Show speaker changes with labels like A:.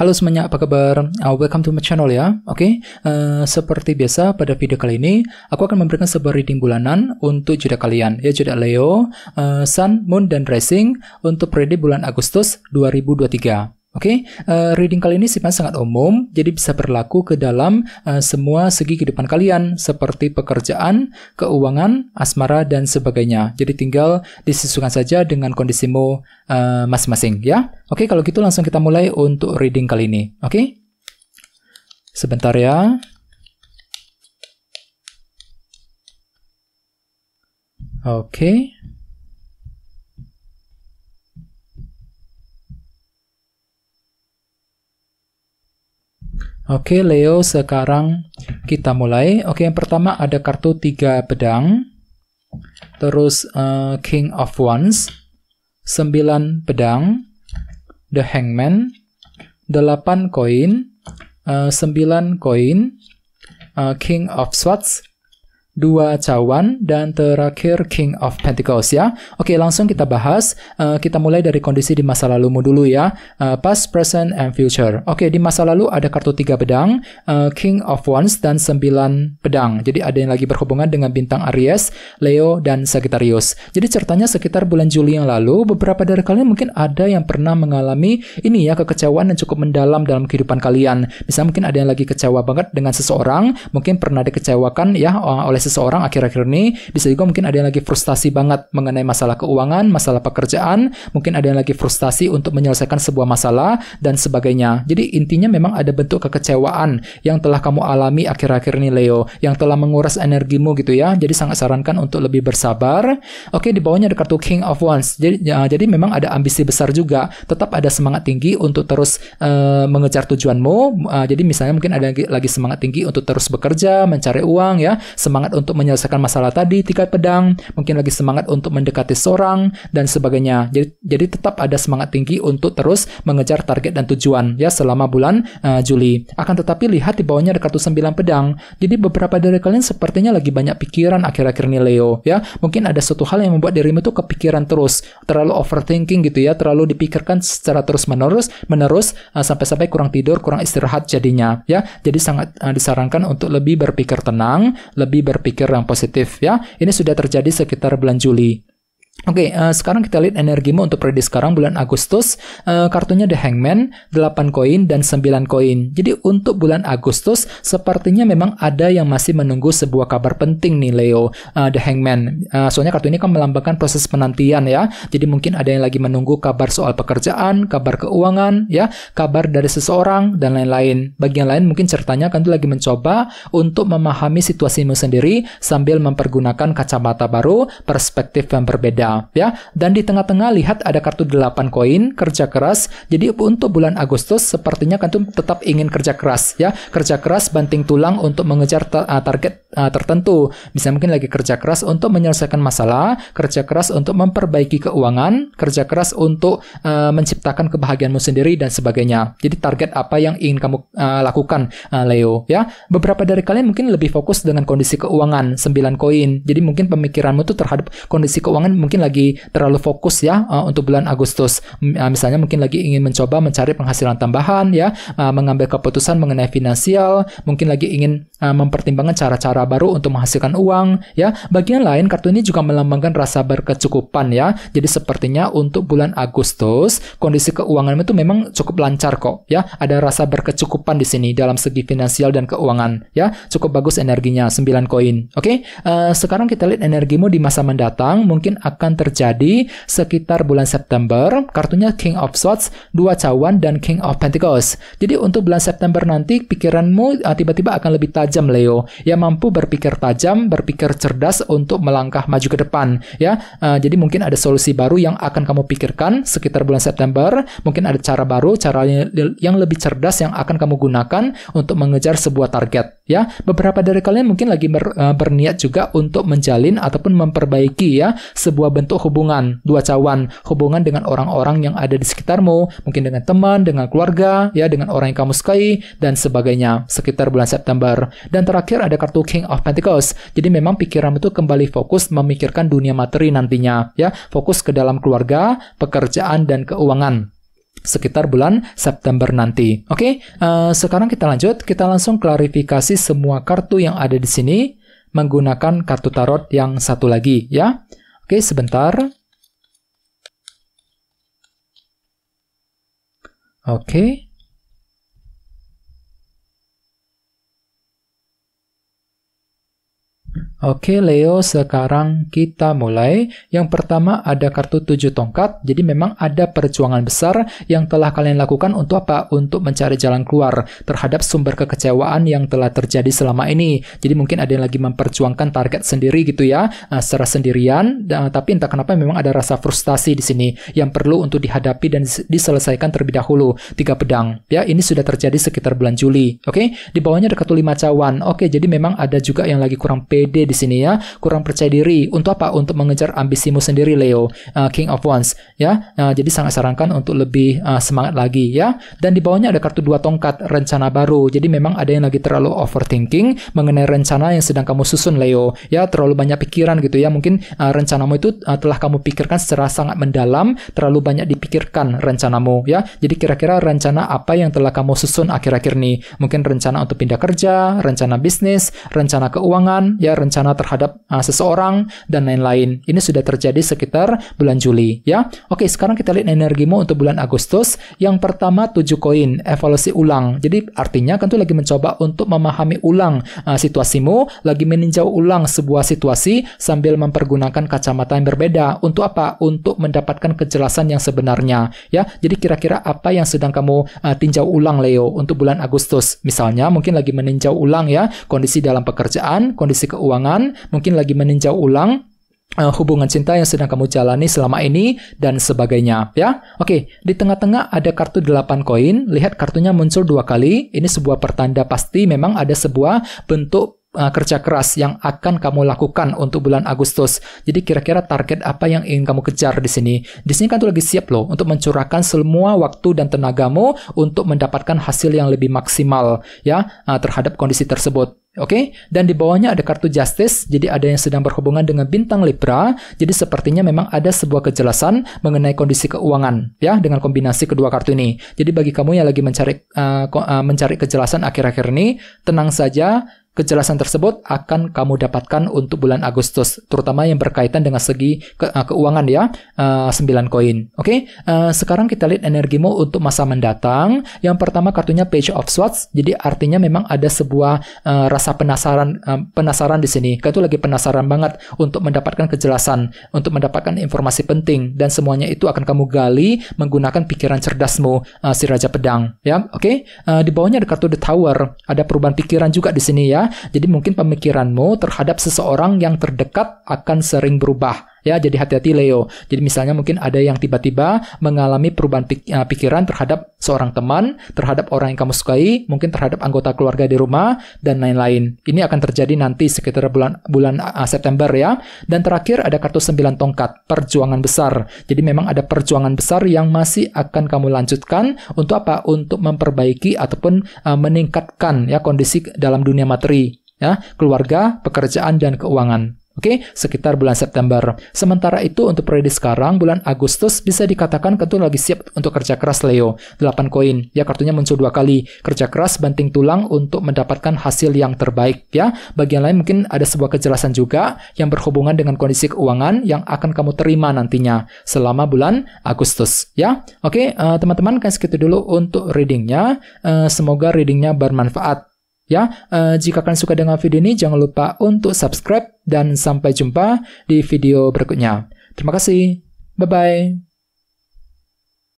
A: Halo semuanya, apa kabar? Uh, welcome to my channel ya. Oke, okay? uh, seperti biasa pada video kali ini, aku akan memberikan sebuah reading bulanan untuk jodoh kalian, ya jodoh Leo, uh, Sun, Moon, dan Rising untuk periode bulan Agustus 2023. Oke, okay? uh, reading kali ini sifatnya sangat umum, jadi bisa berlaku ke dalam uh, semua segi kehidupan kalian, seperti pekerjaan, keuangan, asmara, dan sebagainya. Jadi tinggal disesuaikan saja dengan kondisimu uh, masing-masing, ya. Oke, okay, kalau gitu langsung kita mulai untuk reading kali ini. Oke, okay? sebentar ya. Oke. Okay. Oke, Leo, sekarang kita mulai. Oke, yang pertama ada kartu tiga pedang. Terus uh, King of Wands. sembilan pedang. The Hangman. delapan koin. Uh, 9 koin. Uh, King of Swords dua cawan, dan terakhir King of Pentacles ya. Oke, langsung kita bahas. Uh, kita mulai dari kondisi di masa lalumu dulu ya. Uh, past, present, and future. Oke, di masa lalu ada kartu tiga pedang, uh, King of Wands, dan sembilan pedang. Jadi ada yang lagi berhubungan dengan bintang Aries, Leo, dan Sagittarius. Jadi ceritanya sekitar bulan Juli yang lalu, beberapa dari kalian mungkin ada yang pernah mengalami ini ya, kekecewaan yang cukup mendalam dalam kehidupan kalian. Misalnya mungkin ada yang lagi kecewa banget dengan seseorang, mungkin pernah dikecewakan ya oleh seseorang akhir-akhir ini bisa juga mungkin ada yang lagi frustasi banget mengenai masalah keuangan, masalah pekerjaan, mungkin ada yang lagi frustasi untuk menyelesaikan sebuah masalah dan sebagainya. Jadi intinya memang ada bentuk kekecewaan yang telah kamu alami akhir-akhir ini Leo, yang telah menguras energimu gitu ya. Jadi sangat sarankan untuk lebih bersabar. Oke, di bawahnya ada kartu King of Wands. Jadi ya, jadi memang ada ambisi besar juga. Tetap ada semangat tinggi untuk terus uh, mengejar tujuanmu. Uh, jadi misalnya mungkin ada lagi semangat tinggi untuk terus bekerja, mencari uang ya, semangat untuk menyelesaikan masalah tadi, tiga pedang, mungkin lagi semangat untuk mendekati seorang, dan sebagainya. Jadi, jadi tetap ada semangat tinggi untuk terus mengejar target dan tujuan ya selama bulan uh, Juli. Akan tetapi lihat di bawahnya ada kartu sembilan pedang. Jadi beberapa dari kalian sepertinya lagi banyak pikiran akhir-akhir ini Leo ya. Mungkin ada suatu hal yang membuat dirimu itu kepikiran terus, terlalu overthinking gitu ya, terlalu dipikirkan secara terus-menerus, menerus uh, sampai-sampai kurang tidur, kurang istirahat jadinya ya. Jadi sangat uh, disarankan untuk lebih berpikir tenang, lebih berpikir berpikir yang positif ya. Ini sudah terjadi sekitar bulan Juli. Oke, okay, uh, eh, sekarang kita lihat energimu untuk periode sekarang bulan Agustus. Uh, kartunya The Hangman, 8 koin dan 9 koin. Jadi untuk bulan Agustus sepertinya memang ada yang masih menunggu sebuah kabar penting nih Leo, uh, The Hangman. Uh, soalnya kartu ini kan melambangkan proses penantian ya. Jadi mungkin ada yang lagi menunggu kabar soal pekerjaan, kabar keuangan ya, kabar dari seseorang dan lain-lain. Bagian lain mungkin ceritanya kan lagi mencoba untuk memahami situasimu sendiri sambil mempergunakan kacamata baru, perspektif yang berbeda ya. Dan di tengah-tengah lihat ada kartu 8 koin, kerja keras. Jadi untuk bulan Agustus sepertinya kan tuh tetap ingin kerja keras ya. Kerja keras banting tulang untuk mengejar uh, target uh, tertentu. Bisa mungkin lagi kerja keras untuk menyelesaikan masalah, kerja keras untuk memperbaiki keuangan, kerja keras untuk uh, menciptakan kebahagiaanmu sendiri dan sebagainya. Jadi target apa yang ingin kamu uh, lakukan uh, Leo ya. Beberapa dari kalian mungkin lebih fokus dengan kondisi keuangan 9 koin. Jadi mungkin pemikiranmu tuh terhadap kondisi keuangan mungkin lagi terlalu fokus ya uh, untuk bulan Agustus. Uh, misalnya mungkin lagi ingin mencoba mencari penghasilan tambahan ya, uh, mengambil keputusan mengenai finansial, mungkin lagi ingin mempertimbangkan cara-cara baru untuk menghasilkan uang ya. Bagian lain kartu ini juga melambangkan rasa berkecukupan ya. Jadi sepertinya untuk bulan Agustus kondisi keuangan itu memang cukup lancar kok ya. Ada rasa berkecukupan di sini dalam segi finansial dan keuangan ya. Cukup bagus energinya 9 koin. Oke, okay? uh, sekarang kita lihat energimu di masa mendatang mungkin akan terjadi sekitar bulan September. Kartunya King of Swords, dua cawan, dan King of Pentacles. Jadi untuk bulan September nanti pikiranmu uh, tiba-tiba akan lebih tajam Leo. Ya mampu berpikir tajam, berpikir cerdas untuk melangkah maju ke depan. Ya, uh, jadi mungkin ada solusi baru yang akan kamu pikirkan sekitar bulan September. Mungkin ada cara baru, cara yang lebih cerdas yang akan kamu gunakan untuk mengejar sebuah target. Ya, beberapa dari kalian mungkin lagi ber, uh, berniat juga untuk menjalin ataupun memperbaiki ya sebuah bentuk hubungan dua cawan, hubungan dengan orang-orang yang ada di sekitarmu, mungkin dengan teman, dengan keluarga, ya dengan orang yang kamu sukai dan sebagainya sekitar bulan September. Dan terakhir ada kartu King of Pentacles. Jadi memang pikiran itu kembali fokus memikirkan dunia materi nantinya, ya, fokus ke dalam keluarga, pekerjaan dan keuangan. sekitar bulan September nanti. Oke, okay? uh, sekarang kita lanjut. Kita langsung klarifikasi semua kartu yang ada di sini menggunakan kartu tarot yang satu lagi ya. Oke, sebentar. Oke. Oke Leo, sekarang kita mulai. Yang pertama ada kartu tujuh tongkat. Jadi memang ada perjuangan besar yang telah kalian lakukan untuk apa? Untuk mencari jalan keluar terhadap sumber kekecewaan yang telah terjadi selama ini. Jadi mungkin ada yang lagi memperjuangkan target sendiri gitu ya, uh, secara sendirian. Uh, tapi entah kenapa memang ada rasa frustasi di sini yang perlu untuk dihadapi dan diselesaikan terlebih dahulu. Tiga pedang. Ya, ini sudah terjadi sekitar bulan Juli. Oke, di bawahnya ada kartu lima cawan. Oke, jadi memang ada juga yang lagi kurang pede di sini ya, kurang percaya diri. Untuk apa? Untuk mengejar ambisimu sendiri Leo, uh, King of Wands ya. Uh, jadi sangat sarankan untuk lebih uh, semangat lagi ya. Dan di bawahnya ada kartu dua tongkat, rencana baru. Jadi memang ada yang lagi terlalu overthinking mengenai rencana yang sedang kamu susun Leo. Ya, terlalu banyak pikiran gitu ya. Mungkin uh, rencanamu itu uh, telah kamu pikirkan secara sangat mendalam, terlalu banyak dipikirkan rencanamu ya. Jadi kira-kira rencana apa yang telah kamu susun akhir-akhir ini? Mungkin rencana untuk pindah kerja, rencana bisnis, rencana keuangan, ya rencana terhadap uh, seseorang dan lain-lain. Ini sudah terjadi sekitar bulan Juli ya. Oke, sekarang kita lihat energimu untuk bulan Agustus. Yang pertama 7 koin, evaluasi ulang. Jadi artinya kan tuh lagi mencoba untuk memahami ulang uh, situasimu, lagi meninjau ulang sebuah situasi sambil mempergunakan kacamata yang berbeda. Untuk apa? Untuk mendapatkan kejelasan yang sebenarnya ya. Jadi kira-kira apa yang sedang kamu uh, tinjau ulang Leo untuk bulan Agustus? Misalnya mungkin lagi meninjau ulang ya kondisi dalam pekerjaan, kondisi keuangan mungkin lagi meninjau ulang uh, hubungan cinta yang sedang kamu jalani selama ini dan sebagainya ya. Oke, di tengah-tengah ada kartu 8 koin. Lihat kartunya muncul dua kali. Ini sebuah pertanda pasti memang ada sebuah bentuk uh, kerja keras yang akan kamu lakukan untuk bulan Agustus. Jadi kira-kira target apa yang ingin kamu kejar di sini? Di sini kan tuh lagi siap loh untuk mencurahkan semua waktu dan tenagamu untuk mendapatkan hasil yang lebih maksimal ya uh, terhadap kondisi tersebut. Oke, okay? dan di bawahnya ada kartu Justice, jadi ada yang sedang berhubungan dengan bintang Libra, jadi sepertinya memang ada sebuah kejelasan mengenai kondisi keuangan, ya, dengan kombinasi kedua kartu ini. Jadi bagi kamu yang lagi mencari uh, uh, mencari kejelasan akhir-akhir ini, tenang saja, Kejelasan tersebut akan kamu dapatkan untuk bulan Agustus, terutama yang berkaitan dengan segi ke, uh, keuangan ya, uh, 9 koin. Oke, okay? uh, sekarang kita lihat energimu untuk masa mendatang. Yang pertama kartunya Page of Swords, jadi artinya memang ada sebuah uh, rasa penasaran uh, penasaran di sini. Kau itu lagi penasaran banget untuk mendapatkan kejelasan, untuk mendapatkan informasi penting dan semuanya itu akan kamu gali menggunakan pikiran cerdasmu uh, si Raja Pedang. Ya, oke. Okay? Uh, di bawahnya ada kartu The Tower, ada perubahan pikiran juga di sini ya jadi mungkin pemikiranmu terhadap seseorang yang terdekat akan sering berubah. Ya, jadi hati-hati Leo. Jadi misalnya mungkin ada yang tiba-tiba mengalami perubahan eh, pikiran terhadap seorang teman, terhadap orang yang kamu sukai, mungkin terhadap anggota keluarga di rumah dan lain-lain. Ini akan terjadi nanti sekitar bulan bulan uh, September ya. Dan terakhir ada kartu 9 tongkat, perjuangan besar. Jadi memang ada perjuangan besar yang masih akan kamu lanjutkan untuk apa? Untuk memperbaiki ataupun uh, meningkatkan ya kondisi dalam dunia materi ya, keluarga, pekerjaan dan keuangan. Oke, okay? sekitar bulan September. Sementara itu untuk periode sekarang bulan Agustus bisa dikatakan tentu lagi siap untuk kerja keras Leo. 8 koin. Ya kartunya muncul dua kali. Kerja keras banting tulang untuk mendapatkan hasil yang terbaik ya. Bagian lain mungkin ada sebuah kejelasan juga yang berhubungan dengan kondisi keuangan yang akan kamu terima nantinya selama bulan Agustus ya. Oke, okay, uh, eh, teman-teman kan segitu dulu untuk readingnya. Uh, semoga readingnya bermanfaat. Ya, uh, jika kalian suka dengan video ini, jangan lupa untuk subscribe dan sampai jumpa di video berikutnya. Terima kasih. Bye-bye.